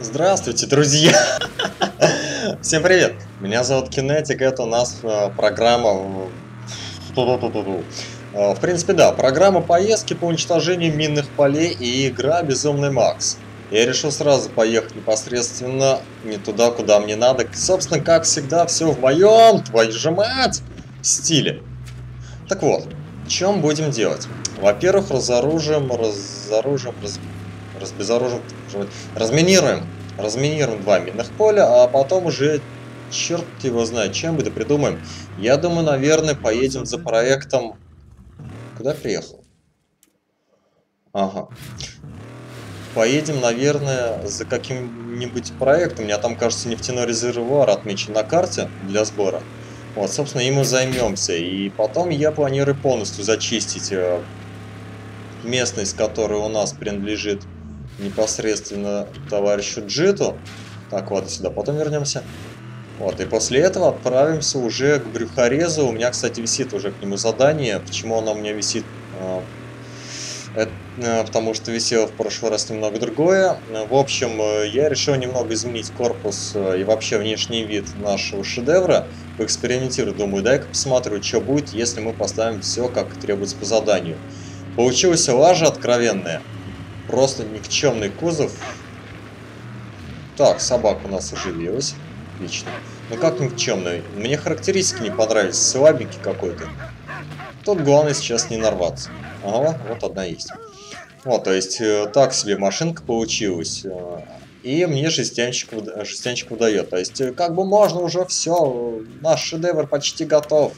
Здравствуйте, друзья! Всем привет! Меня зовут Кинетик, это у нас э, программа... Э, в принципе, да, программа поездки по уничтожению минных полей и игра Безумный Макс. Я решил сразу поехать непосредственно не туда, куда мне надо. Собственно, как всегда, все в моем, твою же мать, стиле. Так вот, чем будем делать? Во-первых, разоружим, разоружим, раз, разбезоружим, разминируем, разминируем два минных поля, а потом уже черт его знает, чем мы придумаем. Я думаю, наверное, поедем за проектом... Куда приехал? Ага. Поедем, наверное, за каким-нибудь проектом. У меня там, кажется, нефтяной резервуар отмечен на карте для сбора. Вот, собственно, им и займемся. И потом я планирую полностью зачистить э, местность, которая у нас принадлежит непосредственно товарищу Джиту. Так, ладно, сюда потом вернемся. Вот, и после этого отправимся уже к брюхорезу. У меня, кстати, висит уже к нему задание. Почему оно у меня висит? А, это, а, потому что висело в прошлый раз немного другое. В общем, э, я решил немного изменить корпус э, и вообще внешний вид нашего шедевра. Поэкспериментирую, думаю, дай-ка посмотрю, что будет, если мы поставим все, как требуется по заданию. Получилась лажа откровенная. Просто никчемный кузов. Так, собака у нас оживилась. Отлично. Ну как никчемный? Мне характеристики не понравились. Слабенький какой-то. Тут главное сейчас не нарваться. Ага, вот одна есть. Вот, то есть, э, так себе машинка получилась. Э, и мне жестянчик, жестянчик выдает. То есть, э, как бы можно уже все. Наш шедевр почти готов.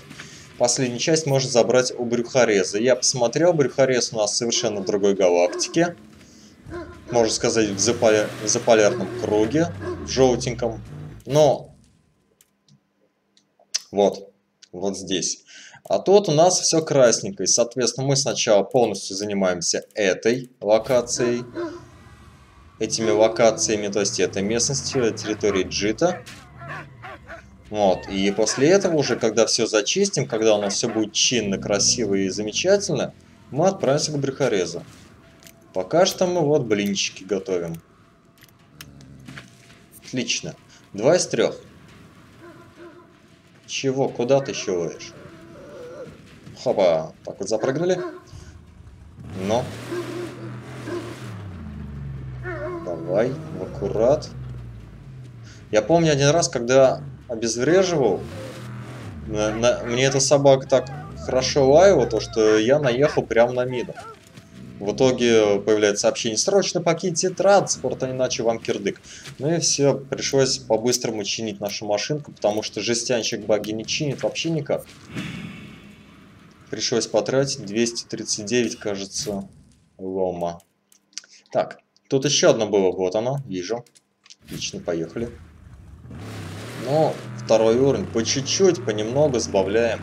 Последнюю часть можно забрать у брюхореза. Я посмотрел, брюхорез у нас совершенно в другой галактике. Можно сказать, в, заполя... заполярном круге, в желтеньком. Но вот, вот здесь. А тут у нас все красненько. И, соответственно, мы сначала полностью занимаемся этой локацией. Этими локациями, то есть этой местностью, территории Джита. Вот. И после этого уже, когда все зачистим, когда у нас все будет чинно, красиво и замечательно, мы отправимся к брюхорезу. Пока что мы вот блинчики готовим. Отлично. Два из трех. Чего? Куда ты щелаешь? Хопа. Так вот запрыгнули. Но. Давай, в аккурат. Я помню один раз, когда обезвреживал, на, на, мне эта собака так хорошо лаяла, то что я наехал прямо на мину. В итоге появляется сообщение «Срочно покиньте транспорт, а иначе вам кирдык». Ну и все, пришлось по-быстрому чинить нашу машинку, потому что жестянщик баги не чинит вообще никак. Пришлось потратить 239, кажется, лома. Так, тут еще одно было, вот оно, вижу. Отлично, поехали. Ну, второй уровень, по чуть-чуть, понемногу сбавляем.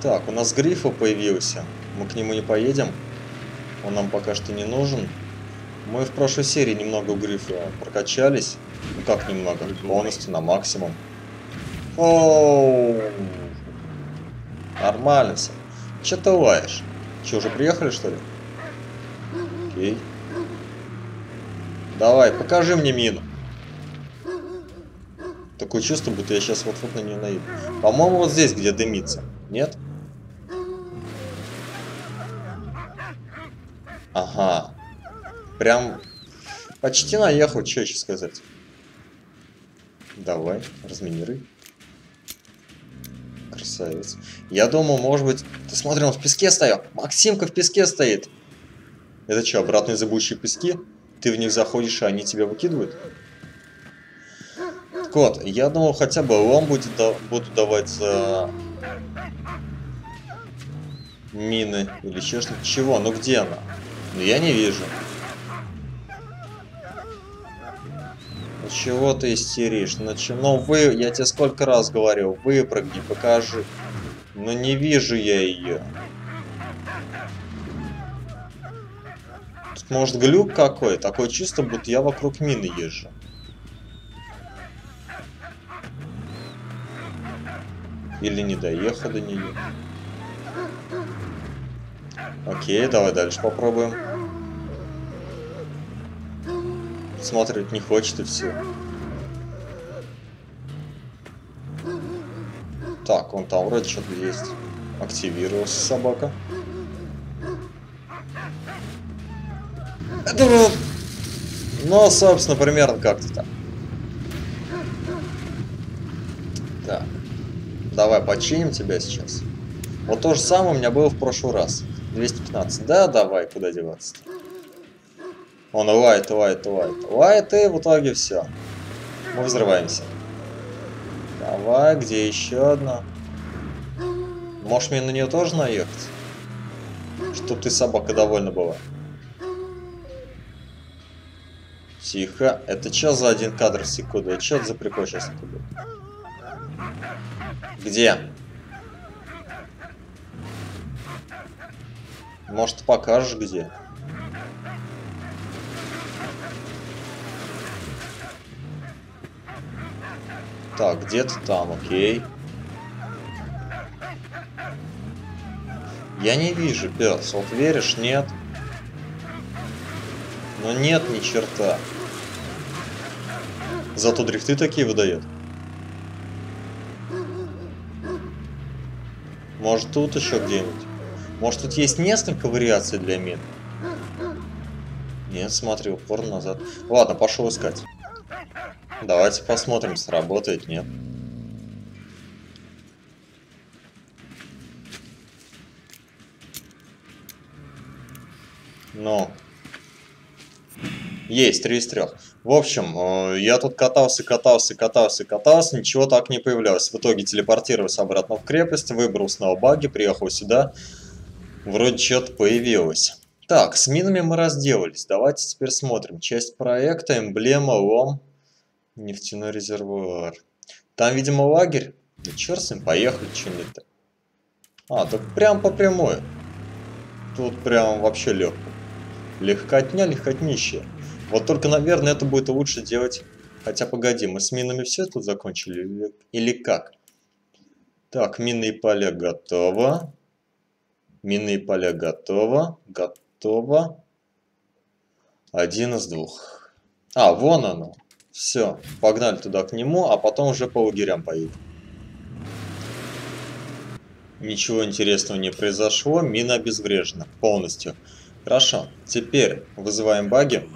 Так, у нас грифа появился, мы к нему не поедем. Он нам пока что не нужен. Мы в прошлой серии немного у грифа прокачались. Ну как немного? Полностью на максимум. Оу. Нормально все. Че ты лаешь? Че, уже приехали, что ли? Окей. Давай, покажи мне мину. Такое чувство, будто я сейчас вот-вот на нее наеду. По-моему, вот здесь, где дымится. Нет? Ага. Прям почти наехал, что еще сказать. Давай, разминируй. Красавец. Я думал, может быть... Ты смотри, он в песке стоял. Максимка в песке стоит. Это что, обратные зыбучие пески? Ты в них заходишь, а они тебя выкидывают? Так вот, я думал, хотя бы лом будет да буду давать за мины или еще что-то. Чего? Ну где она? Но я не вижу. Ну чего ты истеришь? Ну, че... ну вы, я тебе сколько раз говорил, выпрыгни, покажи. Но не вижу я ее. Тут может глюк какой? Такое чувство, будто я вокруг мины езжу. Или не доехал до нее. Окей, давай дальше попробуем. Смотрит не хочет и все. Так, он там вроде что-то есть. Активировался собака. Это вот... Ну, собственно, примерно как-то так. Так. Давай починим тебя сейчас. Вот то же самое у меня было в прошлый раз. 215. Да, давай, куда деваться -то? Он лает, лает, лает. Лает, и в итоге все. Мы взрываемся. Давай, где еще одна? Можешь мне на нее тоже наехать? Чтоб ты, собака, довольна была. Тихо. Это что за один кадр в секунду? Это за прикол сейчас будет? Где? Может, покажешь где? Так, где-то там, окей. Я не вижу, пес. Вот веришь, нет? Но нет ни черта. Зато дрифты такие выдает. Может тут еще где-нибудь? Может тут есть несколько вариаций для мин? Нет, смотри, упор назад. Ладно, пошел искать. Давайте посмотрим, сработает, нет. Ну. Есть, три из трех. В общем, э, я тут катался, катался, катался, катался, ничего так не появлялось. В итоге телепортировался обратно в крепость, выбрал снова баги, приехал сюда. Вроде что-то появилось. Так, с минами мы разделались. Давайте теперь смотрим. Часть проекта, эмблема, лом. Нефтяной резервуар. Там, видимо, лагерь. Да черт с ним, поехали, чем-то. А, так прям по прямой. Тут прям вообще легко. Легкотня, легкотнищая. Вот только, наверное, это будет лучше делать... Хотя, погоди, мы с минами все тут закончили или, или как? Так, минные поля готово. Минные поля готово. Готово. Один из двух. А, вон оно. Все, погнали туда к нему, а потом уже по лагерям поедем. Ничего интересного не произошло, мина обезврежена полностью. Хорошо, теперь вызываем баги.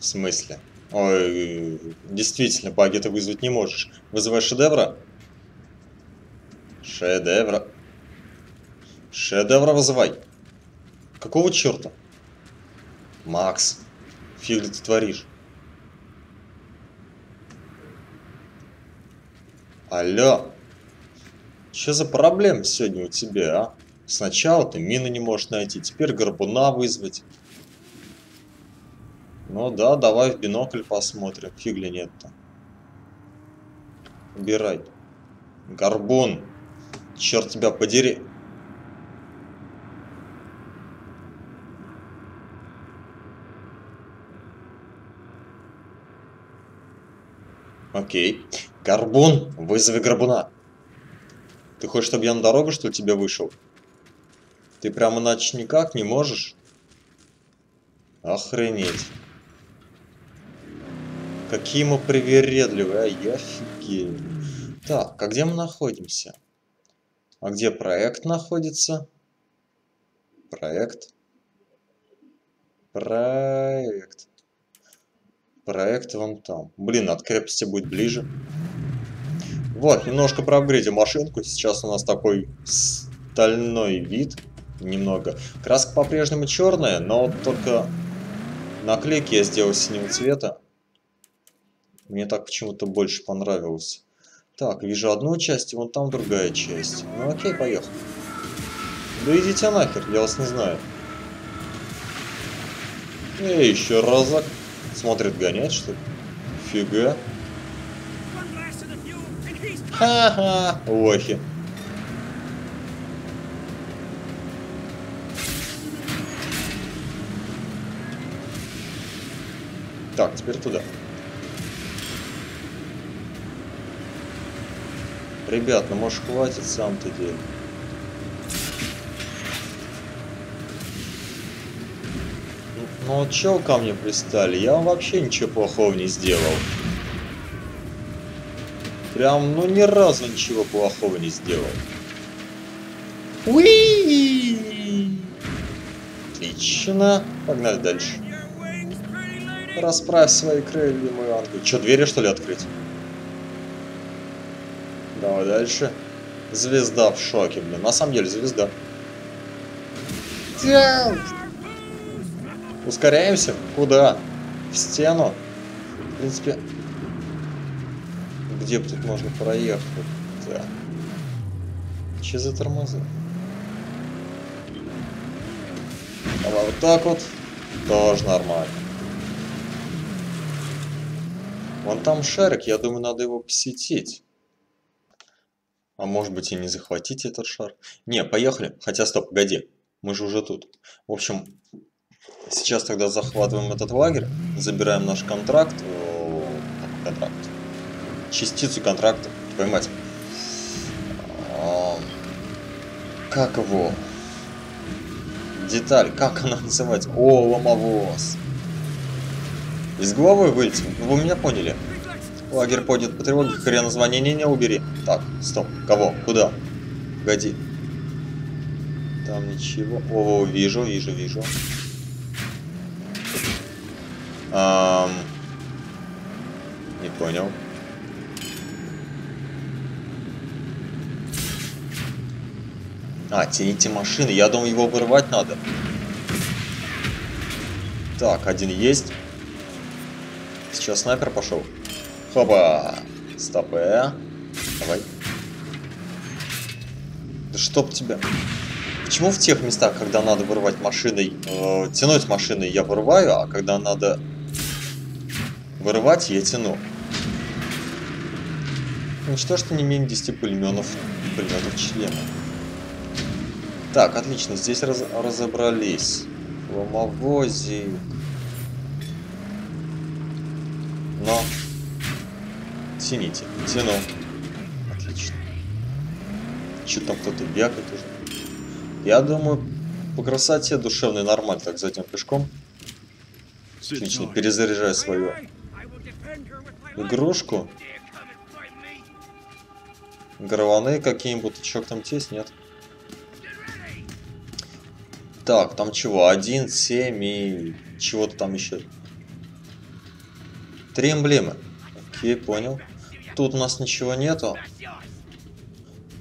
В смысле? Ой, действительно, баги ты вызвать не можешь. Вызывай шедевра. Шедевра. Шедевра вызывай. Какого черта? Макс, фиг ли ты творишь? Алло. Что за проблема сегодня у тебя, а? Сначала ты мины не можешь найти, теперь горбуна вызвать. Ну да, давай в бинокль посмотрим. Фигли нет-то. Убирай. Горбун. Черт тебя подери. Окей. Горбун, вызови горбуна. Ты хочешь, чтобы я на дорогу, что ли, тебе вышел? Ты прямо иначе никак не можешь? Охренеть. Какие мы привередливые, а я офигею. Так, а где мы находимся? А где проект находится? Проект. Проект. Проект вон там. Блин, от крепости будет ближе. Вот, немножко проапгрейдим машинку. Сейчас у нас такой стальной вид. Немного. Краска по-прежнему черная, но вот только наклейки я сделал синего цвета. Мне так почему-то больше понравилось. Так, вижу одну часть, и вон там другая часть. Ну окей, поехали. Да идите нахер, я вас не знаю. Эй, еще разок. Смотрит гонять, что ли? Фига. Ха-ха, лохи. Так, теперь туда. Ребят, ну может хватит сам-то делать. Ну, чё ко мне пристали? Я вам вообще ничего плохого не сделал. Прям, ну ни разу ничего плохого не сделал. Уи! Отлично. Погнали дальше. Расправь свои крылья, мой ангел. Чё, двери что ли открыть? Давай дальше. Звезда в шоке, блин. На самом деле звезда. Ускоряемся? Куда? В стену? В принципе, где бы тут можно проехать? Да. Че за тормозы? Давай вот так вот. Тоже нормально. Вон там шарик, я думаю, надо его посетить. А может быть и не захватить этот шар. Не, поехали. Хотя, стоп, погоди. Мы же уже тут. В общем, сейчас тогда захватываем этот лагерь, забираем наш контракт. О, контракт частицу контракта, поймать. А, как его? Деталь, как она называется? О, ломовоз. Из головы вылетел. Ну, вы меня поняли. Лагерь поднят по тревоге, хрен название. Не-не, убери. Так, стоп. Кого? Куда? Погоди. Там ничего. О, вижу, вижу, вижу. Эм... Не понял. А, тяните машины. Я думаю, его вырывать надо. Так, один есть. Сейчас снайпер пошел. Хоба. Стопэ. Давай. Да чтоб тебя. Почему в тех местах, когда надо вырывать машиной, э, тянуть машиной, я вырываю, а когда надо вырывать, я тяну? Уничтожьте не менее 10 пулеметов, пулеметов члена. Так, отлично, здесь раз разобрались. Ломовозик. Но. Тяните. Тяну. Отлично. Что там кто-то бегает уже? Я думаю, по красоте душевной нормально. Так, зайдем пешком. Отлично, перезаряжаю свою игрушку. Горланы какие-нибудь, еще там есть, нет? Так, там чего? 1, 7 и чего-то там еще. Три эмблемы. Окей, понял. Тут у нас ничего нету.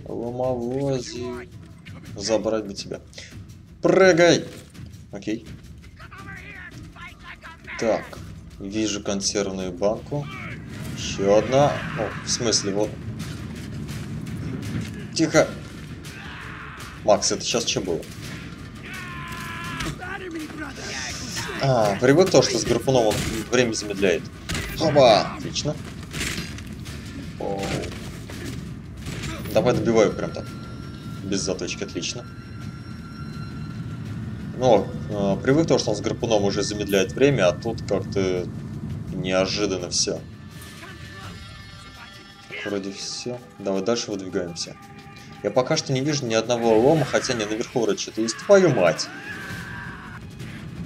Ломовози. Забрать бы тебя. Прыгай! Окей. Так. Вижу консервную банку. Еще одна. О, в смысле, вот. Тихо. Макс, это сейчас что было? А, привык то, что с гарпуном он время замедляет. Хоба! Отлично. Давай добиваю прям так. Без заточки, отлично. Ну, э, привык то, что он с гарпуном уже замедляет время, а тут как-то неожиданно все. Вроде все. Давай дальше выдвигаемся. Я пока что не вижу ни одного лома, хотя не наверху вроде что-то есть. Твою мать!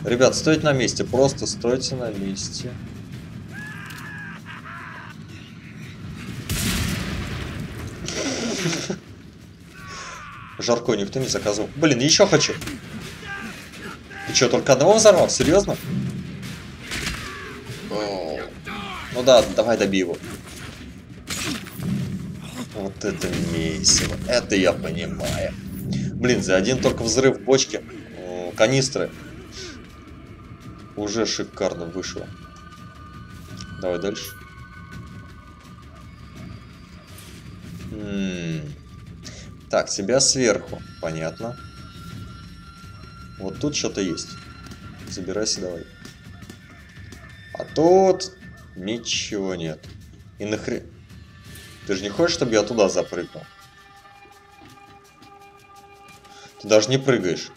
Ребят, стойте на месте, просто стойте на месте. Жарко никто не заказывал. Блин, еще хочу. Ты что, только одного взорвал? Серьезно? Ну да, давай доби его. Вот это месиво. Это я понимаю. Блин, за один только взрыв бочки, канистры, уже шикарно вышло. Давай дальше. Так, себя сверху. Понятно. Вот тут что-то есть. Забирайся давай. А тут ничего нет. И нахрен... Ты же не хочешь, чтобы я туда запрыгнул? Ты даже не прыгаешь.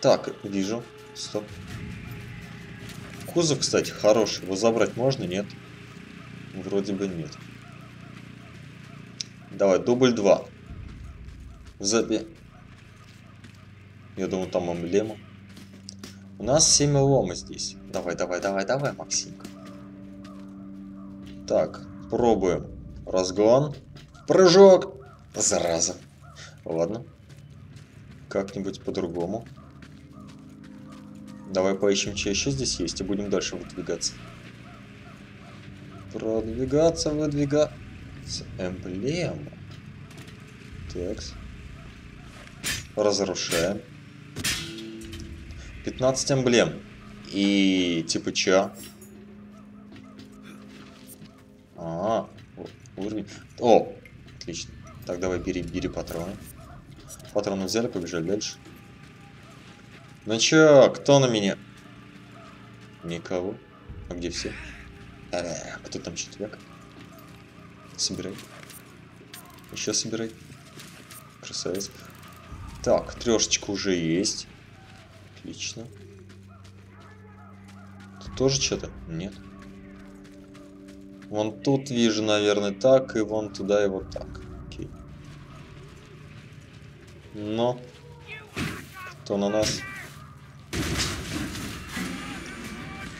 Так, вижу. Стоп. Кузов, кстати, хороший. Его забрать можно? Нет. Вроде бы нет. Давай, дубль 2. Заби... Я думал, там эмблема. У нас 7 лома здесь. Давай, давай, давай, давай, Максимка. Так, пробуем. Разгон. Прыжок. Зараза. Ладно. Как-нибудь по-другому. Давай поищем, что еще здесь есть, и будем дальше выдвигаться. Продвигаться, выдвигаться. Эмблема. Текст. Разрушаем. 15 эмблем. И типа чё? А, уровень. О, отлично. Так, давай бери, бери патроны. Патроны взяли, побежали дальше. Ну чё, кто на меня? Никого. А где все? А, кто там четверг? Собирай. Еще собирай. Красавец. Так, трешечка уже есть. Отлично. Тут тоже что-то? Нет. Вон тут вижу, наверное, так, и вон туда, и вот так. Окей. Но... Кто на нас?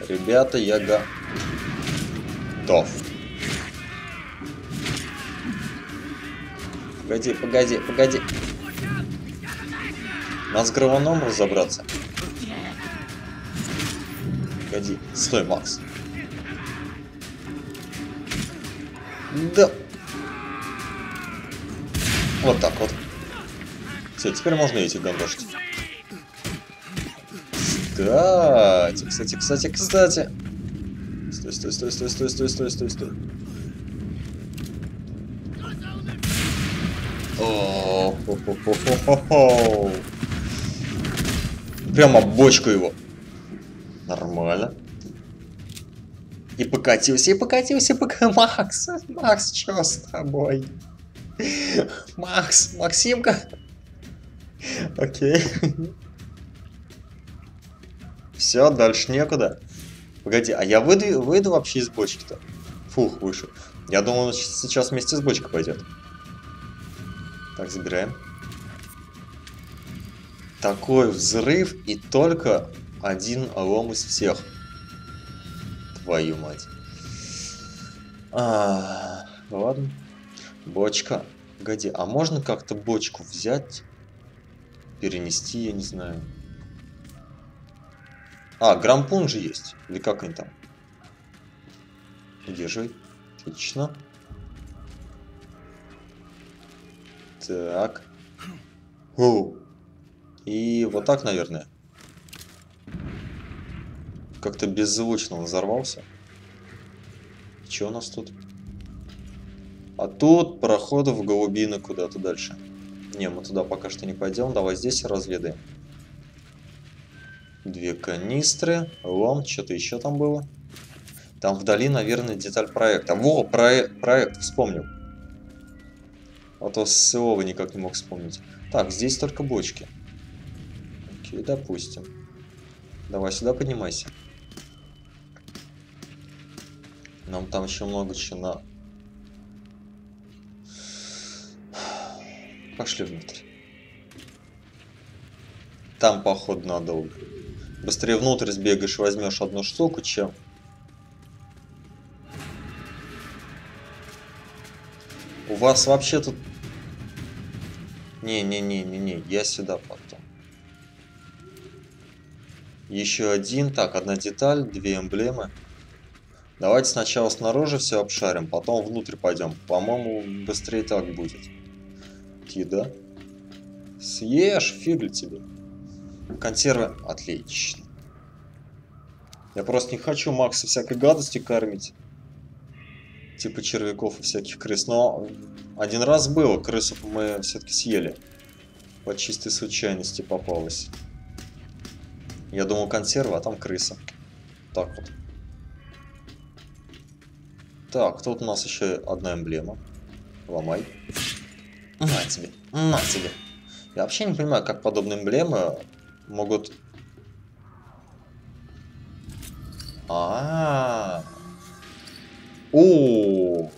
Ребята, я готов. Погоди, погоди, погоди. Надо с гравоном разобраться. Погоди. Стой, Макс. Да. Вот так вот. Все, теперь можно эти гандошить. Кстати, кстати, кстати, кстати. Стой, стой, стой, стой, стой, стой, стой, стой, стой. О, Прямо бочку его. Нормально. И покатился, и покатился, пока... Макс, Макс, что с тобой? Макс, Максимка. Окей. Все, дальше некуда. Погоди, а я выйду, выйду вообще из бочки-то? Фух, выше. Я думал, он сейчас вместе с бочкой пойдет. Так, забираем. Такой взрыв и только один лом из всех. Твою мать. А, ладно. Бочка. Погоди, а можно как-то бочку взять? Перенести, я не знаю. А, грампун же есть. Или как они там? Удерживай. Отлично. Так. Оу. И вот так, наверное. Как-то беззвучно взорвался. Что у нас тут? А тут проход в голубины куда-то дальше. Не, мы туда пока что не пойдем. Давай здесь разведаем. Две канистры. Лом, что-то еще там было. Там вдали, наверное, деталь проекта. Во, проект, проект вспомнил. А то слова никак не мог вспомнить. Так, здесь только бочки. Окей, допустим. Давай сюда поднимайся. Нам там еще много чего на... Пошли внутрь. Там, походу, надолго. Быстрее внутрь сбегаешь, возьмешь одну штуку, чем... У вас вообще тут... Не-не-не-не-не, я сюда потом. Еще один. Так, одна деталь, две эмблемы. Давайте сначала снаружи все обшарим, потом внутрь пойдем. По-моему, быстрее так будет. Еда. Съешь, фигли тебе. Консервы. Отлично. Я просто не хочу Макса всякой гадости кормить. Типа червяков и всяких крыс. Но один раз было, крысу мы все-таки съели. По чистой случайности попалась. Я думал консерва, а там крыса. Так вот. Так, тут у нас еще одна эмблема. Ломай. На тебе, на тебе. Я вообще не понимаю, как подобные эмблемы могут... А, -а, -а. О,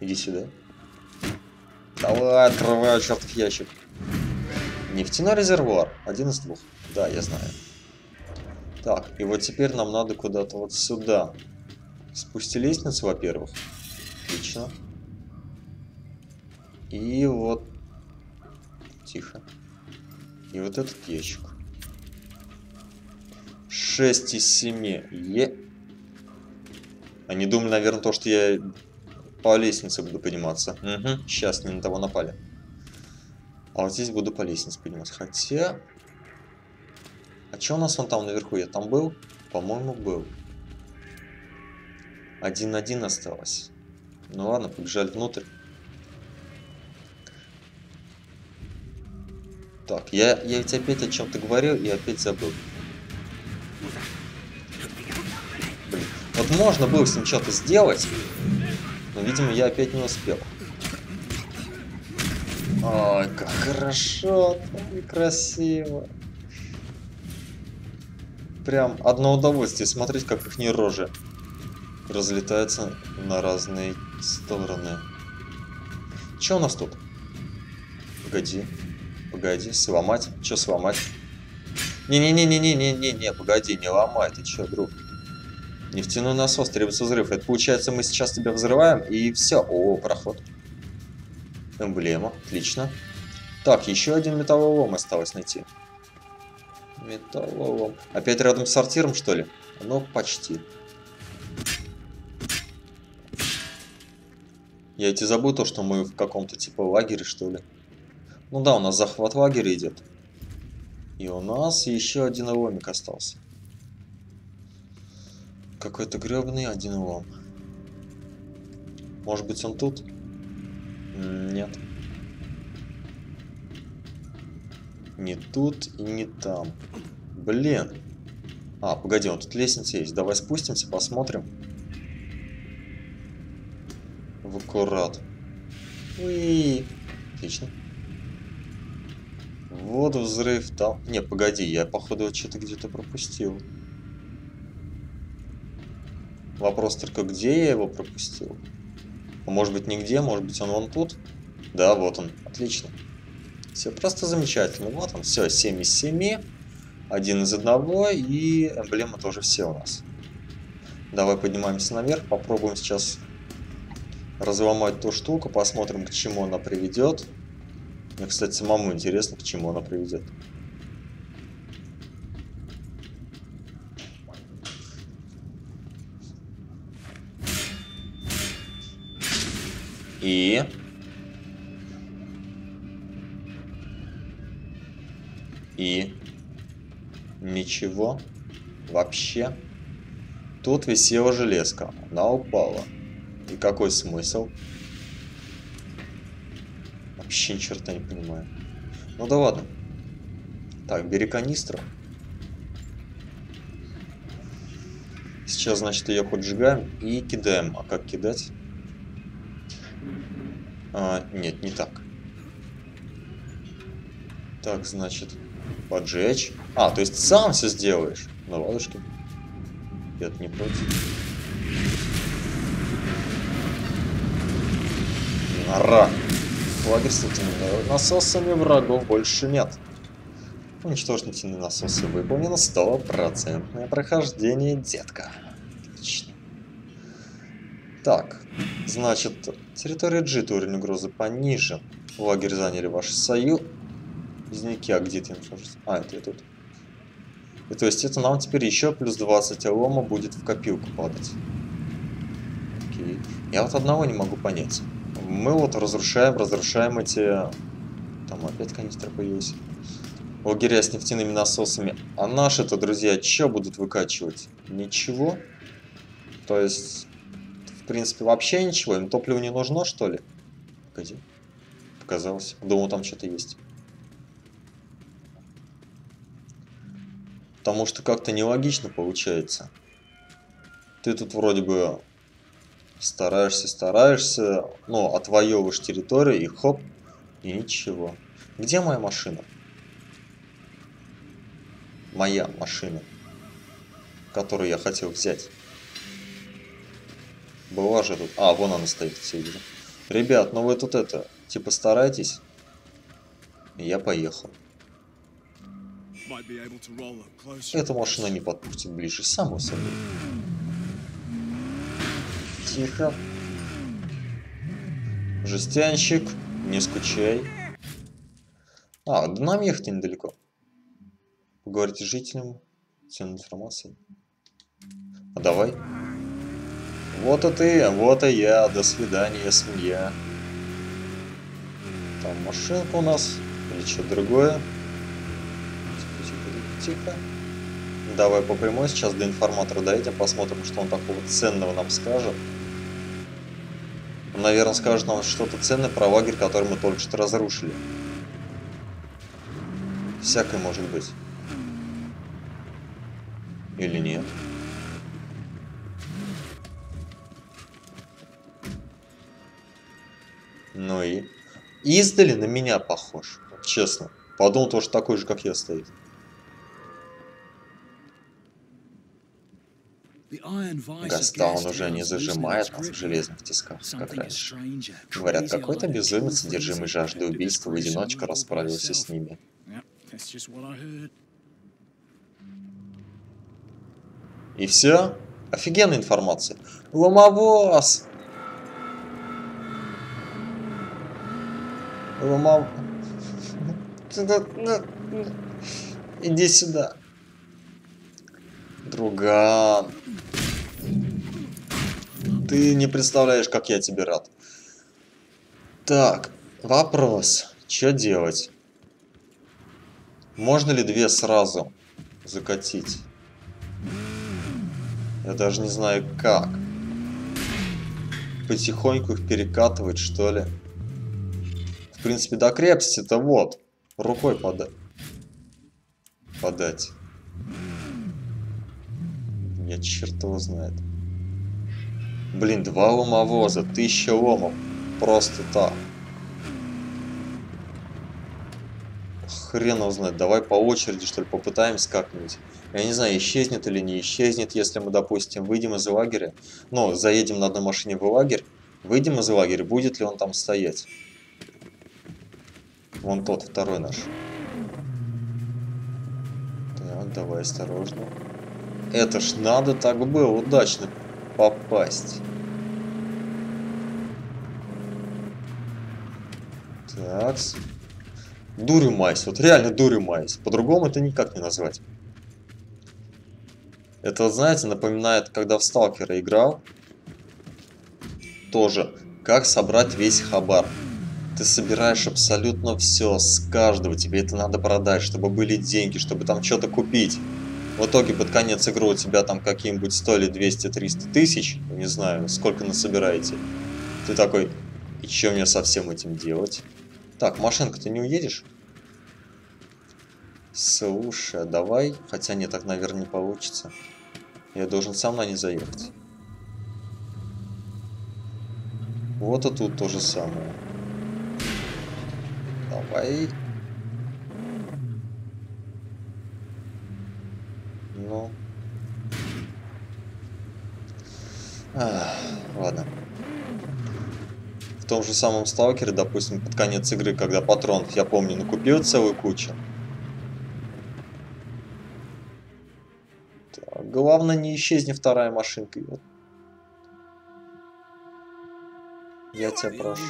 иди сюда. Давай, открываю чертов ящик. Нефтяной резервуар. Один из двух. Да, я знаю. Так, и вот теперь нам надо куда-то вот сюда. Спусти лестницу, во-первых. Отлично. И вот... Тихо. И вот этот ящик. 6 из 7. Е. Они думали, наверное, то, что я по лестнице буду подниматься. Угу, сейчас не на того напали. А вот здесь буду по лестнице подниматься. Хотя... А что у нас вон там наверху? Я там был? По-моему, был. Один-один осталось. Ну ладно, побежали внутрь. Так, я, я ведь опять о чем-то говорил и опять забыл. Блин, вот можно было с ним что-то сделать, но, видимо, я опять не успел. Ой, как хорошо, и красиво. Прям одно удовольствие смотреть, как их не рожи разлетаются на разные стороны. Че у нас тут? Погоди. Погоди, сломать? Че сломать? Не-не-не-не-не-не-не, погоди, не ломай, ты че, друг? Нефтяной насос, требуется взрыв. Это получается, мы сейчас тебя взрываем, и все. О, проход. Эмблема, отлично. Так, еще один металлолом осталось найти. Металлолом. Опять рядом с сортиром, что ли? Ну, почти. Я эти забыл то, что мы в каком-то типа лагере, что ли. Ну да, у нас захват лагеря идет. И у нас еще один ломик остался. Какой-то гребный один лом. Может быть он тут? Нет. Не тут и не там. Блин. А, погоди, вот тут лестница есть. Давай спустимся, посмотрим. В аккурат. Уи. Отлично. Вот взрыв там. Не, погоди, я походу что-то где-то пропустил. Вопрос только, где я его пропустил? А может быть нигде, может быть он вон тут? Да, вот он. Отлично. Все просто замечательно. Вот он. Все, 7 из 7. Один из одного. И эмблемы тоже все у нас. Давай поднимаемся наверх. Попробуем сейчас разломать ту штуку. Посмотрим, к чему она приведет. Мне, кстати, самому интересно, к чему она приведет. И... И... Ничего. Вообще. Тут висела железка. Она упала. И какой смысл? Вообще ни черта не понимаю. Ну да ладно. Так, бери канистру. Сейчас, значит, ее поджигаем и кидаем. А как кидать? А, нет, не так. Так, значит, поджечь. А, то есть сам все сделаешь. Ну, ладушки. Я не против. Нора. Лагерь с нефтяными насосами врагов больше нет. Уничтожить нефтяные насосы выполнено стопроцентное прохождение, детка. Отлично. Так, значит, территория G, уровень угрозы понижен. Лагерь заняли ваш союз. Изники, а где ты? А, это я тут. И то есть это нам теперь еще плюс 20 лома будет в копилку падать. Окей. Я вот одного не могу понять. Мы вот разрушаем, разрушаем эти... Там опять канистра появилась. Лагеря с нефтяными насосами. А наши-то, друзья, что будут выкачивать? Ничего. То есть, в принципе, вообще ничего. Им топливо не нужно, что ли? Погоди. Показалось. Думал, там что-то есть. Потому что как-то нелогично получается. Ты тут вроде бы стараешься, стараешься, ну, отвоевываешь территорию и хоп, и ничего. Где моя машина? Моя машина, которую я хотел взять. Была же тут. А, вон она стоит, все вижу. Ребят, ну вы тут это, типа старайтесь. И я поехал. Эта машина не подпустит ближе, само собой. Тихо. Жестянщик, не скучай. А, до нам ехать недалеко. Поговорите с жителем, ценной информацией. А давай. Вот и ты, вот и я. До свидания, семья. Там машинка у нас. Или что-то другое. Тихо, тихо, тихо. Давай по прямой сейчас до информатора доедем, посмотрим, что он такого ценного нам скажет. Наверное, скажет нам что-то ценное про лагерь, который мы только что разрушили. Всякое может быть. Или нет. Ну и... Издали на меня похож, честно. Подумал тоже такой же, как я стоит. Гастаун уже не зажимает нас в железных тисках, как раньше. Говорят, какой-то безумец, содержимый жаждой убийства, в одиночку расправился с ними. И все? Офигенная информация. Ломовоз! Ломов... Иди сюда. Друган. Ты не представляешь, как я тебе рад. Так, вопрос. Что делать? Можно ли две сразу закатить? Я даже не знаю как. Потихоньку их перекатывать, что ли? В принципе, до крепости-то вот. Рукой пода подать. Я черт его знает. Блин, два ломовоза, тысяча ломов. Просто так. Хрен его знает. Давай по очереди, что ли, попытаемся как-нибудь. Я не знаю, исчезнет или не исчезнет, если мы, допустим, выйдем из лагеря. Ну, заедем на одной машине в лагерь. Выйдем из лагеря, будет ли он там стоять. Вон тот, второй наш. Так, давай осторожно. Это ж надо так было удачно попасть. Так. Дуры майс. Вот реально дуры майс. По-другому это никак не назвать. Это, знаете, напоминает, когда в Сталкера играл. Тоже. Как собрать весь хабар. Ты собираешь абсолютно все с каждого. Тебе это надо продать, чтобы были деньги, чтобы там что-то купить. В итоге под конец игры у тебя там какие-нибудь 100 или 200-300 тысяч, не знаю, сколько насобираете. Ты такой, и что мне со всем этим делать? Так, машинка, ты не уедешь? Слушай, а давай... Хотя нет, так, наверное, не получится. Я должен сам на ней заехать. Вот и тут то же самое. Давай... Ну. А, ладно. В том же самом Сталкере, допустим, под конец игры, когда патронов, я помню, накупил целую кучу. Так, главное, не исчезни вторая машинка. Я тебя прошу.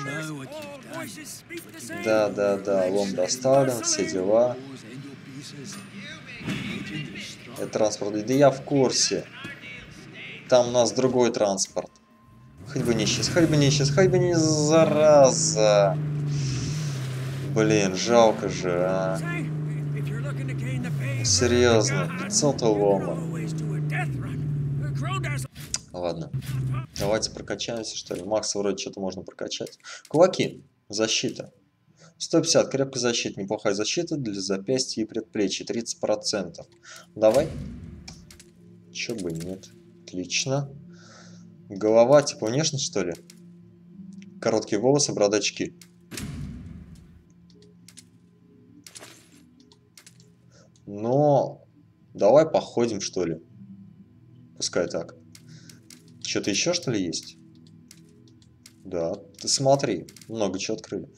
Да, да, да, лом доставлен, все дела. Транспорт. Да я в курсе. Там у нас другой транспорт. Хоть бы не исчез, хоть бы не исчез, хоть бы не зараза. Блин, жалко же, а. Серьезно, 500 лома. Ладно. Давайте прокачаемся, что ли. Макса вроде что-то можно прокачать. Кулаки. Защита. 150. Крепкая защита. Неплохая защита для запястья и предплечья. 30%. Давай. Чё бы нет. Отлично. Голова, типа внешность, что ли? Короткие волосы, бородачки. Но... Давай походим, что ли. Пускай так. Что-то еще, что ли, есть? Да, ты смотри. Много чего открыли.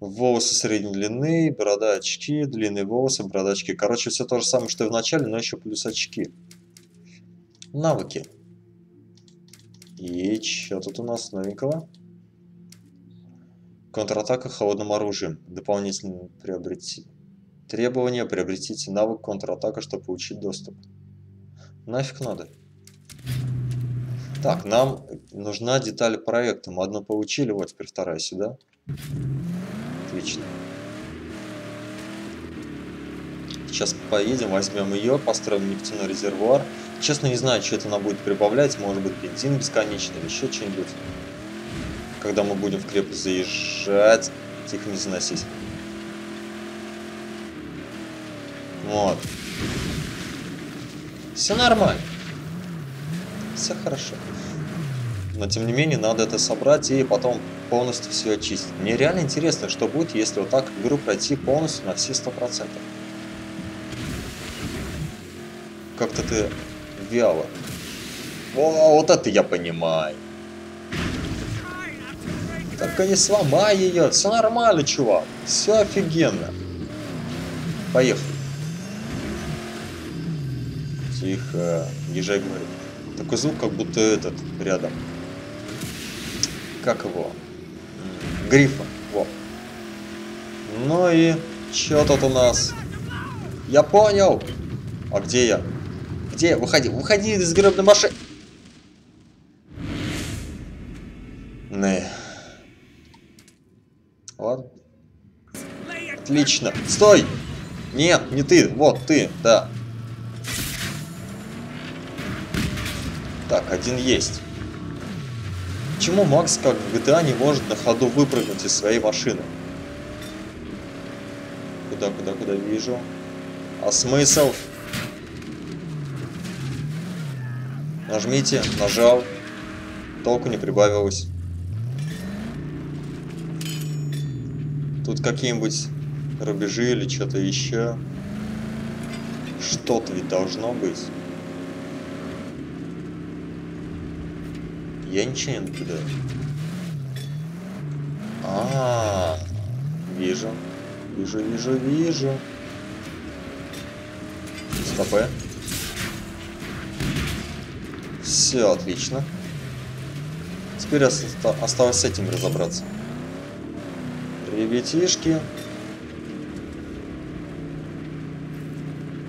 Волосы средней длины, борода, очки, длинные волосы, борода, очки. Короче, все то же самое, что и в начале, но еще плюс очки. Навыки. И что тут у нас новенького? Контратака холодным оружием. Дополнительно приобрети. Требование приобретите навык контратака, чтобы получить доступ. Нафиг надо. Так, нам нужна деталь проекта. Мы одну получили, вот теперь вторая сюда. Отлично. Сейчас поедем, возьмем ее, построим нефтяной резервуар. Честно не знаю, что это она будет прибавлять. Может быть бензин бесконечный или еще что-нибудь. Когда мы будем в крепость заезжать. Тихо, не заносись. Вот. Все нормально. Все хорошо. Но тем не менее, надо это собрать и потом полностью все очистить. Мне реально интересно, что будет, если вот так игру пройти полностью на все сто процентов. Как-то ты вяло. О, вот это я понимаю. Только не сломай ее, все нормально, чувак. Все офигенно. Поехали. Тихо, езжай говорит. Такой звук, как будто этот рядом. Как его? Грифа. Во. Ну и что тут у нас? Я понял. А где я? Где? Выходи, выходи из гребной машины. Не. Ладно. Отлично. Стой! Нет, не ты. Вот, ты, да. Так, один есть. Почему Макс, как в GTA, не может на ходу выпрыгнуть из своей машины? Куда, куда, куда вижу? А смысл? Нажмите, нажал. Толку не прибавилось. Тут какие-нибудь рубежи или что-то еще. Что-то ведь должно быть. Я ничего не наблюдаю. А, -а, а, вижу. Вижу, вижу, вижу. Стопе. Все отлично. Теперь осталось с этим разобраться. Ребятишки.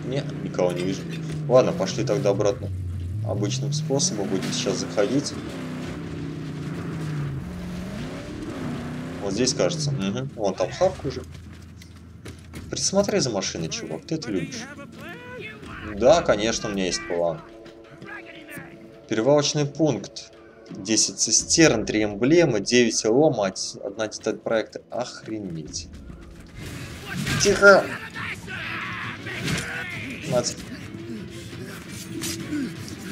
Нет, никого не вижу. Ладно, пошли тогда обратно. Обычным способом будем сейчас заходить. Вот здесь кажется. Угу. Вон там хавка уже. Присмотри за машиной, чувак. Ты это любишь. Да, конечно, у меня есть план. Перевалочный пункт. 10 цистерн, 3 эмблемы, 9 лома, 1 деталь проекта. Охренеть. Тихо! Мать.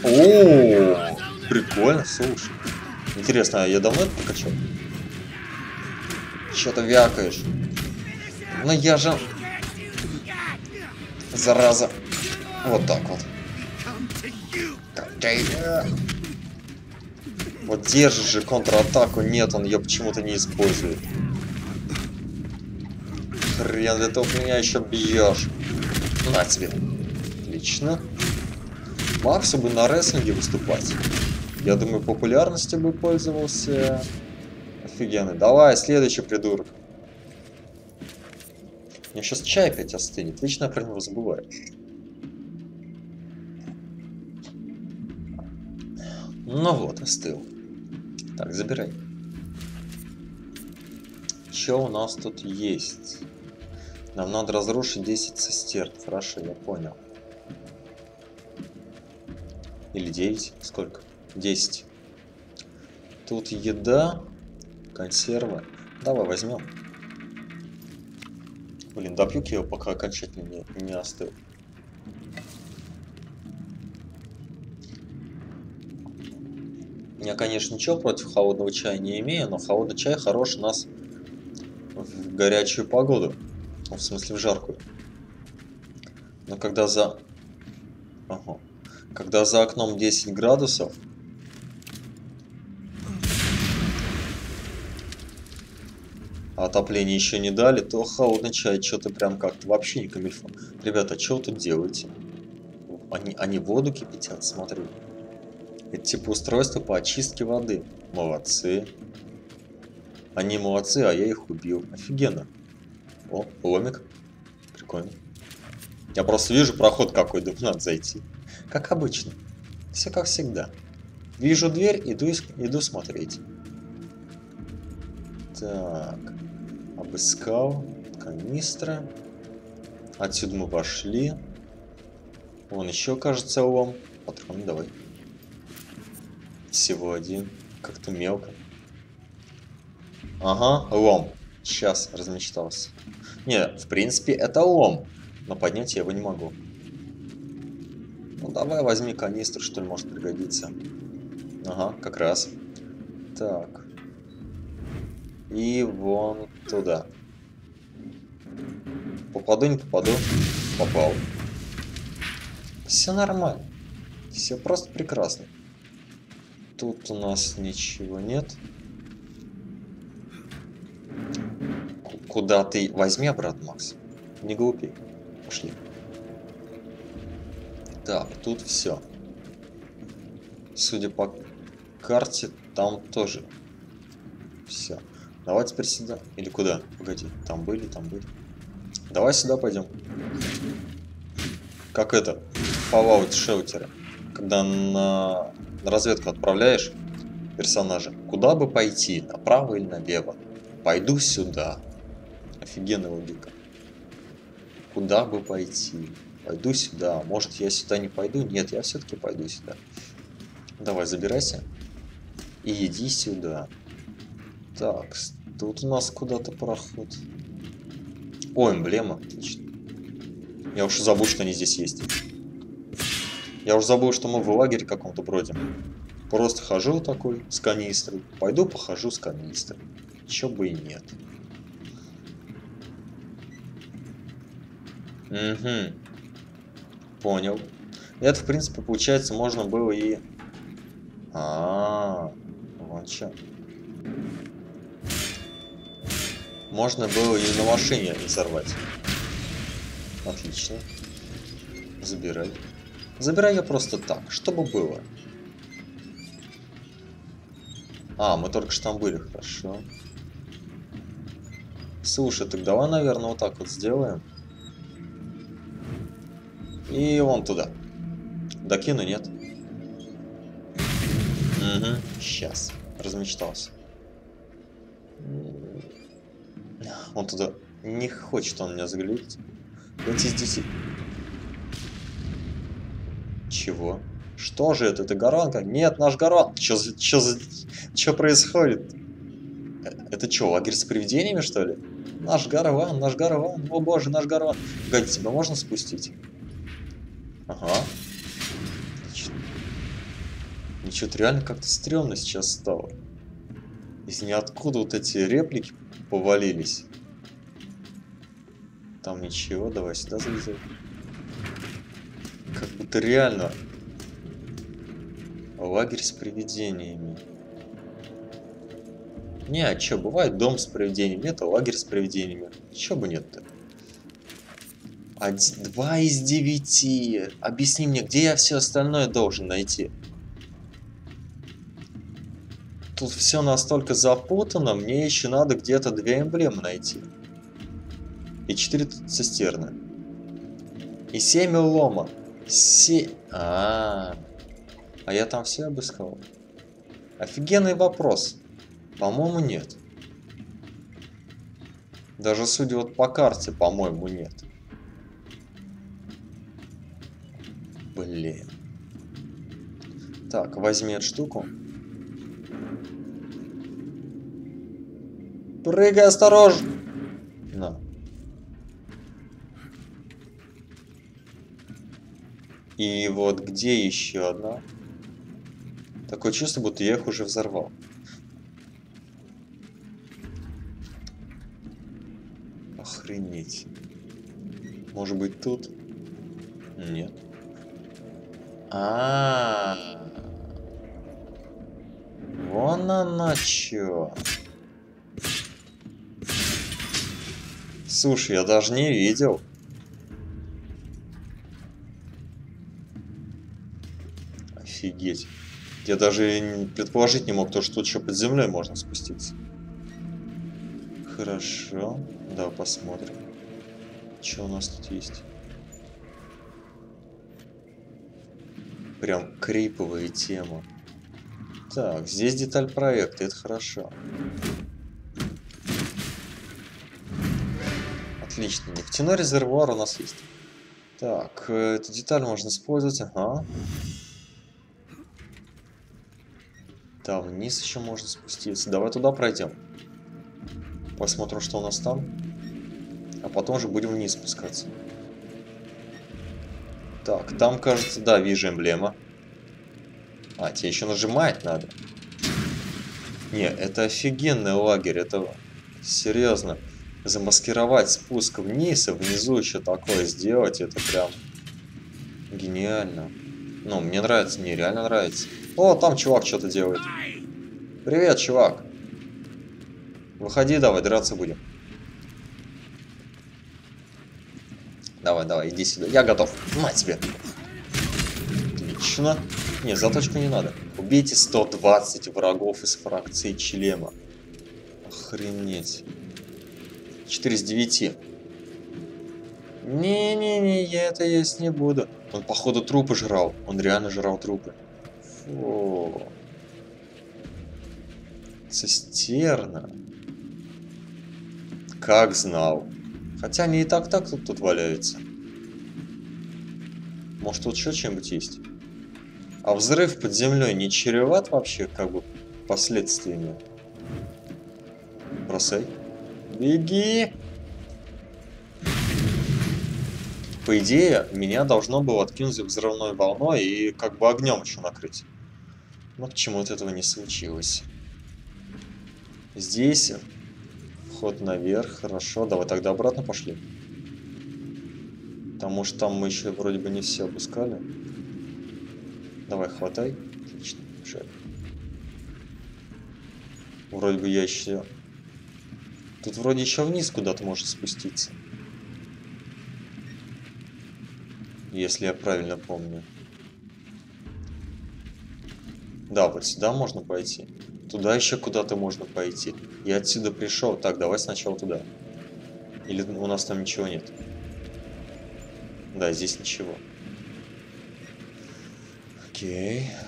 О, прикольно, слушай. Интересно, а я давно это Что-то вякаешь. Ну я же... Зараза. Вот так вот. Вот держишь же контратаку. Нет, он ее почему-то не использует. Хрен, это у меня еще бьешь. На тебе. Отлично. Максу бы на рестлинге выступать. Я думаю, популярностью бы пользовался. Офигенный. Давай, следующий придурок. Меня сейчас чай опять остынет. Вечно я про него забываю. Ну вот, остыл. Так, забирай. Что у нас тут есть? Нам надо разрушить 10 цистерн. Хорошо, я понял. Или 9? Сколько? 10. Тут еда, консервы. Давай возьмем. Блин, допью его, пока окончательно не, не остыл. Я, конечно, ничего против холодного чая не имею, но холодный чай хорош у нас в горячую погоду. В смысле, в жаркую. Но когда за... Ага. Когда за окном 10 градусов, отопление еще не дали, то холодный чай что-то прям как-то вообще не камильфо. Ребята, а что вы тут делаете? Они, они воду кипятят, смотрю. Это типа устройство по очистке воды. Молодцы. Они молодцы, а я их убил. Офигенно. О, ломик. Прикольно. Я просто вижу проход какой, думаю, надо зайти. Как обычно. Все как всегда. Вижу дверь, иду, иду смотреть. Так. Обыскал. Канистра. Отсюда мы пошли. Вон еще, кажется, лом. Патрон давай. Всего один. Как-то мелко. Ага, лом. Сейчас размечтался. Не, в принципе, это лом. Но поднять я его не могу. Ну, давай возьми канистру, что ли, может пригодиться. Ага, как раз. Так. И вон туда. Попаду, не попаду. Попал. Все нормально. Все просто прекрасно. Тут у нас ничего нет. Куда ты... Возьми обратно, Макс. Не глупей. Пошли. Так, тут все. Судя по карте, там тоже все. Давай теперь сюда. Или куда? Погоди, там были, там были. Давай сюда пойдем. Как это? Fallout шелтеры. Когда на разведку отправляешь персонажа. Куда бы пойти? Направо или налево? Пойду сюда. Офигенная логика. Куда бы пойти? Пойду сюда. Может, я сюда не пойду? Нет, я все-таки пойду сюда. Давай, забирайся. И иди сюда. Так, тут у нас куда-то проход. О, эмблема. Отлично. Я уж забыл, что они здесь есть. Я уже забыл, что мы в лагере каком-то бродим. Просто хожу такой с канистрой. Пойду похожу с канистрой. Чё бы и нет. Угу. Понял. Это, в принципе, получается, можно было и... А, -а, -а вот что. Можно было и на машине взорвать. Отлично. Забирай. Забирай я просто так, чтобы было. А, мы только что там были, хорошо. Слушай, так давай, наверное, вот так вот сделаем. И вон туда. Докину, нет? Угу, сейчас. Размечтался. Он туда... Не хочет он меня заглядеть. Давайте здесь... Чего? Что же это? Это горонка? Нет, наш горон. Что за... Что за... Происходит? Э, это что, лагерь с привидениями, что ли? Наш горван, наш горван. О боже, наш горван. Погоди, тебя можно спустить? Ага. Ничего, реально как-то стрёмно сейчас стало. Из ниоткуда вот эти реплики повалились. Там ничего, давай сюда залезай. Как будто реально лагерь с привидениями. Не, а чё, бывает дом с привидениями, это лагерь с привидениями. Чё бы нет-то? Один, два из девяти. Объясни мне, где я все остальное должен найти? Тут все настолько запутано, мне еще надо где-то две эмблемы найти. И четыре цистерны. И семь лома. Се... А, -а, а, а я там все обыскал. Офигенный вопрос. По-моему, нет. Даже судя вот по карте, по-моему, нет. Блин. Так, возьми эту штуку. Прыгай осторожно. И вот где еще одна? Такое чувство, будто я их уже взорвал. Охренеть. Может быть тут? Нет. А, -а, -а. Вон она чё. Слушай, я даже не видел. Офигеть. Я даже предположить не мог, то, что тут еще под землей можно спуститься. Хорошо. Да, посмотрим. Что у нас тут есть? Прям криповая тема. Так, здесь деталь проекта, это хорошо. Отлично, нефтяной резервуар у нас есть. Так, э, эту деталь можно использовать, ага. Да, вниз еще можно спуститься. Давай туда пройдем. Посмотрим, что у нас там. А потом же будем вниз спускаться. Так, там, кажется, да, вижу эмблема. А, тебе еще нажимать надо. Не, это офигенный лагерь, это серьезно. Замаскировать спуск вниз и внизу еще такое сделать, это прям гениально. Ну, мне нравится, мне реально нравится. О, там чувак что-то делает. Привет, чувак. Выходи давай, драться будем. Давай, давай, иди сюда. Я готов. На тебе. Отлично. Не, заточку не надо. Убейте 120 врагов из фракции Чилема. Охренеть. 4 из 9. Не-не-не, я это есть не буду. Он, походу, трупы жрал. Он реально жрал трупы. Фу. Цистерна. Как знал. Хотя они и так-так тут, тут валяются. Может тут еще чем-нибудь есть? А взрыв под землей не чреват вообще как бы последствиями? Бросай. Беги! По идее, меня должно было откинуть взрывной волной и как бы огнем еще накрыть. Но почему-то этого не случилось. Здесь вход наверх, хорошо. Давай тогда обратно пошли. Потому что там мы еще вроде бы не все опускали. Давай, хватай. Отлично. Вроде бы я еще... Тут вроде еще вниз куда-то может спуститься. Если я правильно помню. Да, вот сюда можно пойти. Туда еще куда-то можно пойти. Я отсюда пришел. Так, давай сначала туда. Или у нас там ничего нет? Да, здесь ничего. Окей. Так,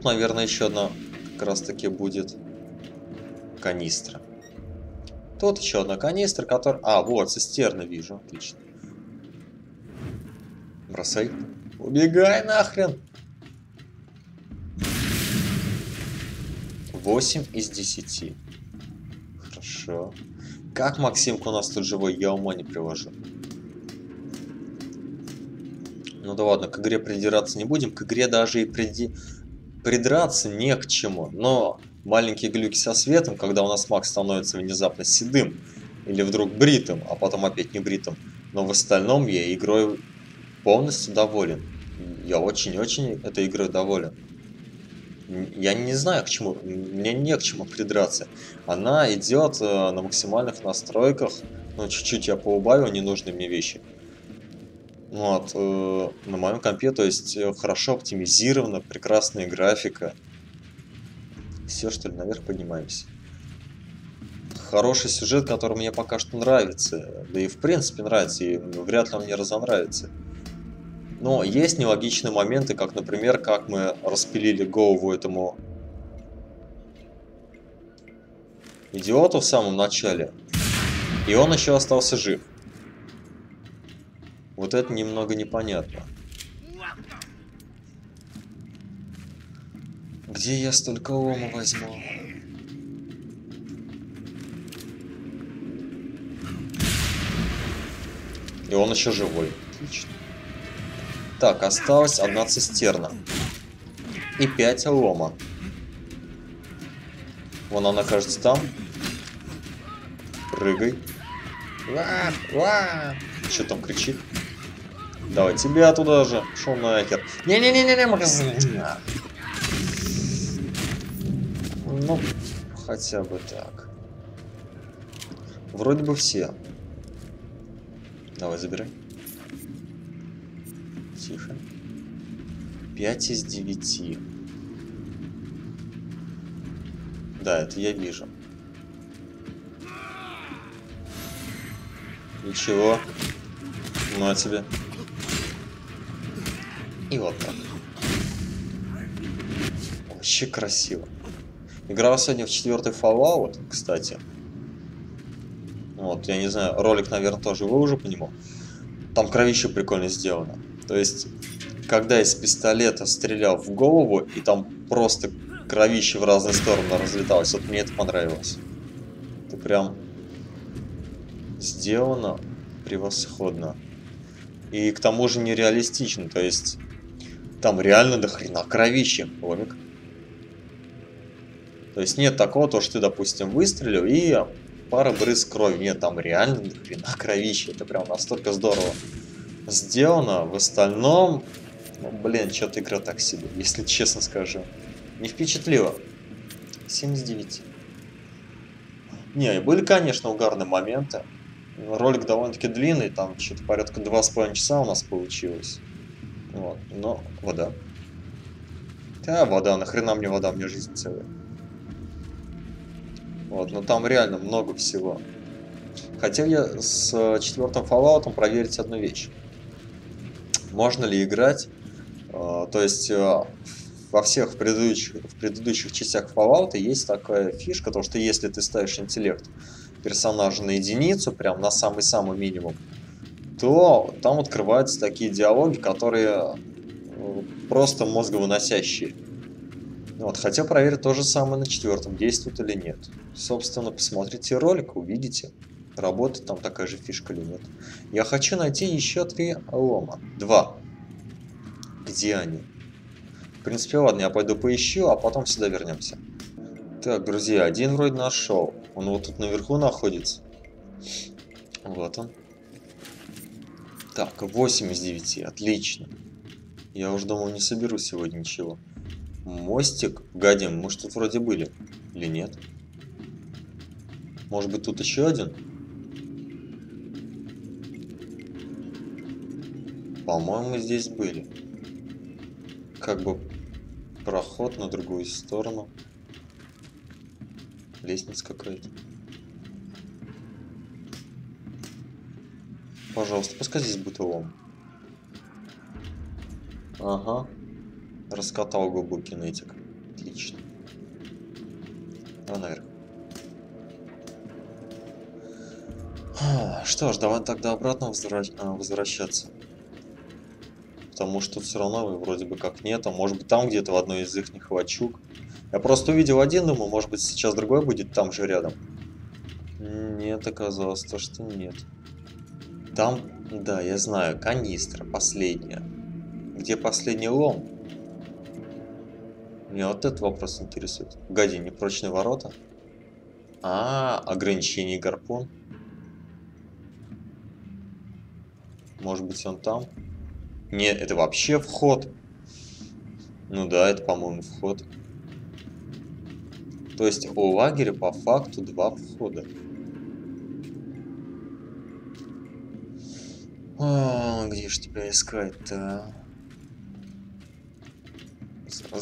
Тут, наверное, еще одна как раз таки будет канистра. Тут еще одна канистра, которая... А, вот, цистерна вижу. Отлично. Бросай. Убегай нахрен. 8 из 10. Хорошо. Как Максимка у нас тут живой, я ума не привожу. Ну да ладно, к игре придираться не будем. К игре даже и приди... придраться не к чему. Но маленькие глюки со светом, когда у нас Макс становится внезапно седым, или вдруг бритым, а потом опять не бритым. Но в остальном я игрой полностью доволен. Я очень-очень этой игрой доволен. Я не знаю, к чему, мне не к чему придраться. Она идет э, на максимальных настройках, ну, чуть-чуть я поубавил ненужные мне вещи. Вот, э, на моем компе, то есть, э, хорошо оптимизирована, прекрасная графика. Все, что ли, наверх поднимаемся. Хороший сюжет, который мне пока что нравится. Да и в принципе нравится, и вряд ли он мне разонравится. Но есть нелогичные моменты, как, например, как мы распилили голову этому идиоту в самом начале. И он еще остался жив. Вот это немного непонятно. Где я столько лома возьму? И он еще живой. Отлично. Так, осталась одна цистерна. И 5 лома. Вон она, кажется, там. Прыгай. Ва, ва. Что там кричит? Давай, тебя туда же. Шел нахер. Не-не-не-не-не, магазин. Ну, хотя бы так. Вроде бы все. Давай, забирай. Тихо. 5 из 9. Да, это я вижу. Ничего. На тебе. И вот так. Вообще красиво. Играл сегодня в четвертый Fallout, кстати. Вот, я не знаю, ролик, наверное, тоже вы уже по нему. Там кровище прикольно сделано. То есть, когда из пистолета стрелял в голову, и там просто кровище в разные стороны разлеталось, вот мне это понравилось. Это прям сделано превосходно. И к тому же нереалистично, то есть там реально до хрена кровище, ломик. То есть нет такого, то, что ты, допустим, выстрелил и пара брызг крови. Нет, там реально до хрена кровище. Это прям настолько здорово сделано. В остальном, ну, блин, что-то игра так себе, если честно скажу. Не впечатлило. 79. Не, были, конечно, угарные моменты. Ролик довольно-таки длинный, там что-то порядка 2,5 часа у нас получилось. Вот, но вода. Да, вода, нахрена мне вода, мне жизнь целая. Вот, но там реально много всего. Хотел я с четвертым Fallout проверить одну вещь. Можно ли играть, э, то есть э, во всех предыдущих, в предыдущих частях Fallout есть такая фишка, то что если ты ставишь интеллект персонажа на единицу, прям на самый-самый минимум, то там открываются такие диалоги, которые э, просто мозговыносящие. Вот, хотел проверить то же самое на четвертом, действует или нет. Собственно, посмотрите ролик, увидите, работает там такая же фишка или нет. Я хочу найти еще три лома. Два. Где они? В принципе, ладно, я пойду поищу, а потом сюда вернемся. Так, друзья, один вроде нашел. Он вот тут наверху находится. Вот он. Так, 8 из 9. Отлично. Я уже думал, не соберу сегодня ничего. Мостик. Гадим, может тут вроде были. Или нет? Может быть тут еще один? По-моему, здесь были. Как бы проход на другую сторону. Лестница какая-то. Пожалуйста, пускай здесь будет лом. Ага. Раскатал губу кинетик. Отлично. Давай наверх. Что ж, давай тогда обратно возвращ... А, возвращаться. Потому что все равно вроде бы как нет, а может быть там где-то в одной из их не хвачук. Я просто увидел один, думаю, может быть сейчас другой будет там же рядом. Нет, оказалось то, что нет. Там, да, я знаю, канистра последняя. Где последний лом? Меня вот этот вопрос интересует. Погоди, непрочные ворота? А, ограничение гарпун. Может быть он там? Нет, это вообще вход. Ну да, это, по-моему, вход. То есть у лагеря по факту два входа. А, где же тебя искать-то?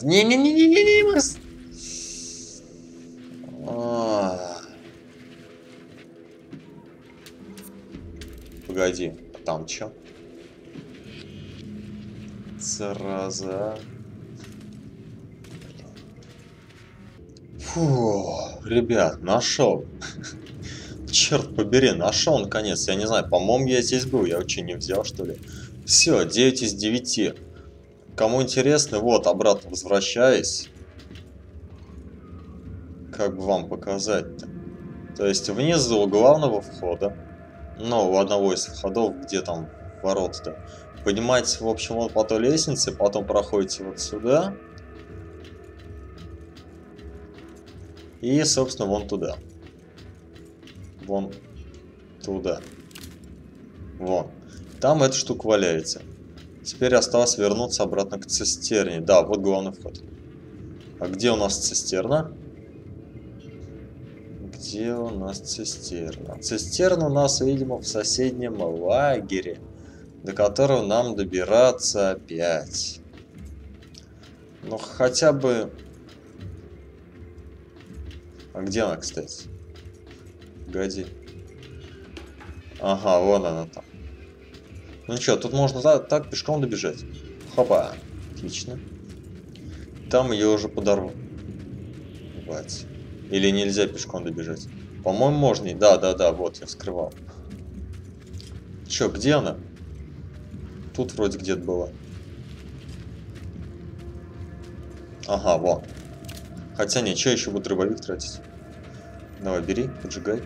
Не-не-не-не-не-не, а. Погоди, а там чё? Зараза. Фу, ребят, нашел. Черт побери, нашел наконец. Я не знаю, по-моему, я здесь был. Я вообще не взял, что ли? Все, 9 из 9. Кому интересно, вот, обратно возвращаюсь. Как бы вам показать-то? То есть внизу главного входа, ну, у одного из входов, где там ворота-то, поднимаетесь, в общем, вот по той лестнице, потом проходите вот сюда, И, собственно, вон туда. Вон туда. Вон. Там эта штука валяется. Теперь осталось вернуться обратно к цистерне. Да, вот главный вход. А где у нас цистерна? Где у нас цистерна? Цистерна у нас, видимо, в соседнем лагере, до которого нам добираться опять. Ну, хотя бы... А где она, кстати? Погоди. Ага, вон она там. Ну что, тут можно так, так пешком добежать. Хопа. Отлично. Там ее уже подорву. Хватит. Или нельзя пешком добежать? По-моему, можно. Да, да, да, вот, я вскрывал. Чё, где она? Тут вроде где-то была. Ага, вон. Хотя не, что еще буду дробовик тратить? Давай, бери, поджигай.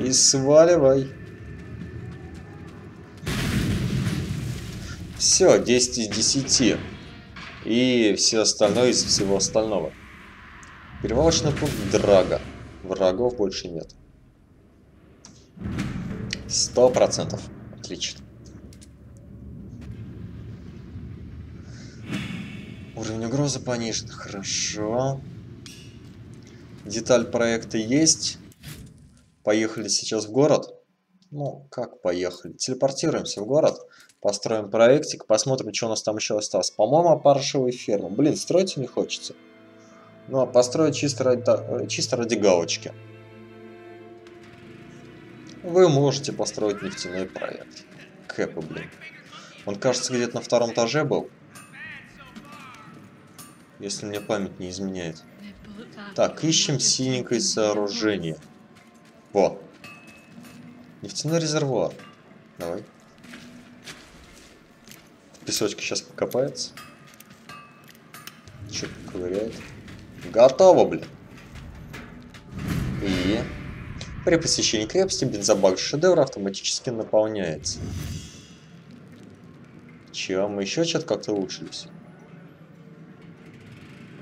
И сваливай. Все, 10 из 10. И все остальное из всего остального. Перевалочный пункт Драга. Врагов больше нет. Сто процентов. Отлично. Уровень угрозы понижен. Хорошо. Деталь проекта есть. Поехали сейчас в город. Ну, как поехали? Телепортируемся в город. Построим проектик. Посмотрим, что у нас там еще осталось. По-моему, опарышевая ферма. Блин, строить не хочется. Ну, а построить чисто ради, э, чисто ради галочки. Вы можете построить нефтяной проект. Кэпы, блин. Он, кажется, где-то на втором этаже был. Если мне память не изменяет. Так, ищем синенькое сооружение. Во. Нефтяной резервуар. Давай. Песочка сейчас покопается. Что ковыряет. Готово, блин. И... При посещении крепости бензобак шедевра автоматически наполняется. Че, мы еще что-то как-то улучшились?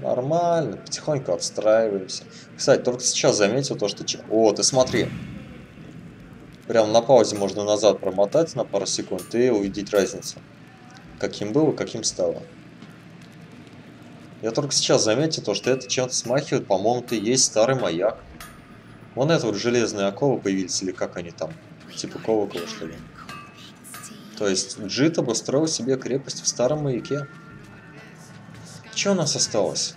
Нормально, потихоньку отстраиваемся. Кстати, только сейчас заметил то, что... О, ты смотри. Прям на паузе можно назад промотать на пару секунд и увидеть разницу. Каким было, каким стало. Я только сейчас заметил то, что это чем-то смахивает. По-моему, ты есть старый маяк. Вон это вот железные оковы появились, или как они там? Типа колокола, что ли? То есть Джит обустроил себе крепость в старом маяке. Что у нас осталось?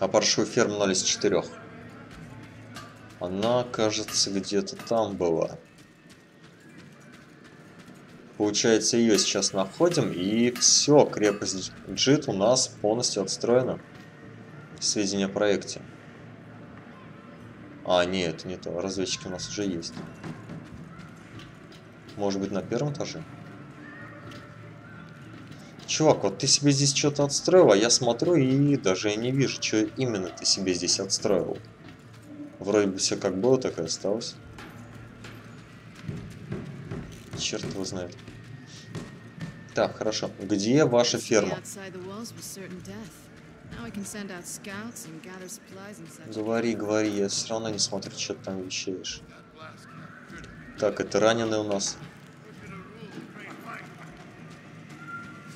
А паршую ферму 0 из 4. Она, кажется, где-то там была. Получается, ее сейчас находим, и все, крепость Джит у нас полностью отстроена. Сведения о проекте. А, нет, не то. Разведчики у нас уже есть. Может быть, на первом этаже? Чувак, вот ты себе здесь что-то отстроил, а я смотрю и даже не вижу, что именно ты себе здесь отстроил. Вроде бы все как было, так и осталось. Черт его знает. Так, хорошо. Где ваша ферма? Говори, говори, я все равно не смотрю, что ты там вещаешь. Так, это раненый у нас.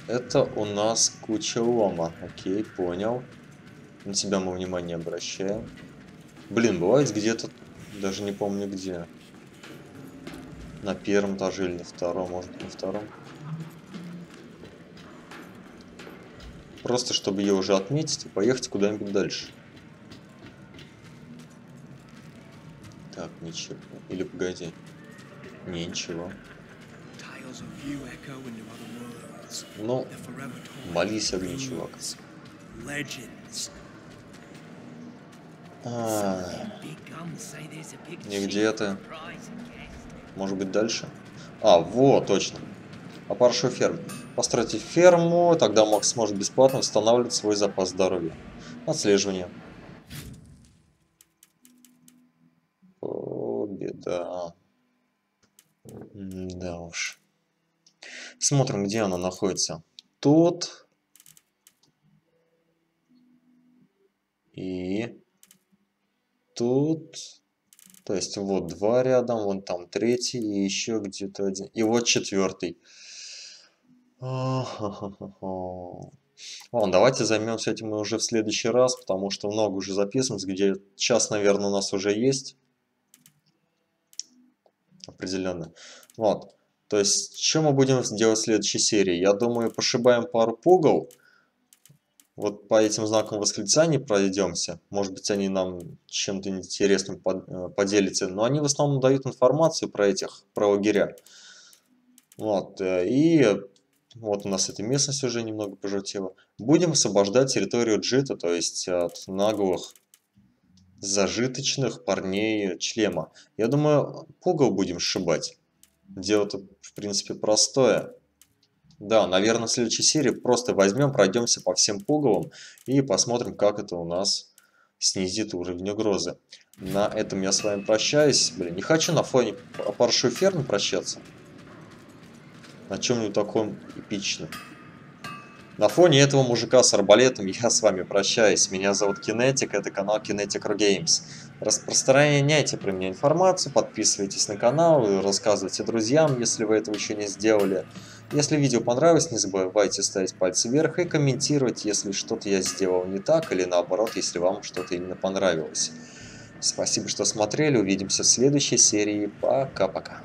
Это у нас куча лома. Окей, понял. На тебя мы внимание обращаем. Блин, бывает где-то, даже не помню где. На первом этаже или на втором, может на втором. Просто чтобы ее уже отметить и поехать куда-нибудь дальше. Так, ничего. Или погоди. Не, ничего. Ну, молись огни, чувак. А, и где ты? Может быть дальше? А, вот, точно. А паршу. Постройте ферму, тогда Макс сможет бесплатно восстанавливать свой запас здоровья. Отслеживание. О, беда. Да уж. Смотрим, где она находится. Тут. И тут. То есть вот два рядом, вон там третий и еще где-то один. И вот четвертый. Ладно, давайте займемся этим уже в следующий раз, потому что много уже записано, где час, наверное, у нас уже есть. Определенно. Вот. То есть, что мы будем делать в следующей серии? Я думаю, пошибаем пару пугал. Вот по этим знакам восклицания пройдемся. Может быть, они нам чем-то интересным э, поделятся. Но они в основном дают информацию про этих, про лагеря. Вот. Э, и вот у нас эта местность уже немного пожелтела. Будем освобождать территорию Джита, то есть от наглых зажиточных парней члема. Я думаю, пугал будем сшибать. Дело-то, в принципе, простое. Да, наверное, в следующей серии просто возьмем, пройдемся по всем пугалам и посмотрим, как это у нас снизит уровень угрозы. На этом я с вами прощаюсь. Блин, не хочу на фоне паршой фермы прощаться. На чем-нибудь таком эпичном. На фоне этого мужика с арбалетом я с вами прощаюсь. Меня зовут Кинетик, это канал Kinetic Games. Распространяйте про меня информацию, подписывайтесь на канал, рассказывайте друзьям, если вы этого еще не сделали. Если видео понравилось, не забывайте ставить пальцы вверх и комментировать, если что-то я сделал не так, или наоборот, если вам что-то именно понравилось. Спасибо, что смотрели, увидимся в следующей серии. Пока-пока.